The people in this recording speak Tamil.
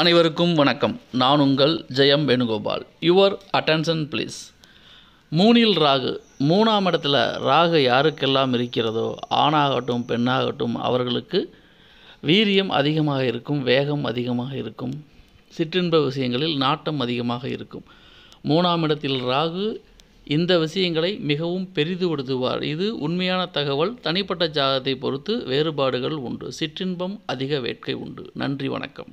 அனைவருக்கும் வணக்கம். நான் உங்கள் Jayam Venugopal. Your attention please மூணில் ராகு. மூணாம் இடத்துல ராகு யாருக்கெல்லாம் இருக்கிறதோ ஆணாகட்டும் பெண்ணாகட்டும் அவர்களுக்கு வீரியம் அதிகமாக இருக்கும் வேகம் அதிகமாக இருக்கும். சிற்றின்ப விஷயங்களில் நாட்டம் அதிகமாக இருக்கும். மூணாம் இடத்தில் ராகு இந்த விஷயங்களை மிகவும் பெரிதுபடுத்துவார் இது உண்மையான தகவல். தனிப்பட்ட ஜாதகத்தை பொறுத்து வேறுபாடுகள் உண்டு. சிற்றின்பம் அதிக வேட்கை உண்டு. நன்றி வணக்கம்.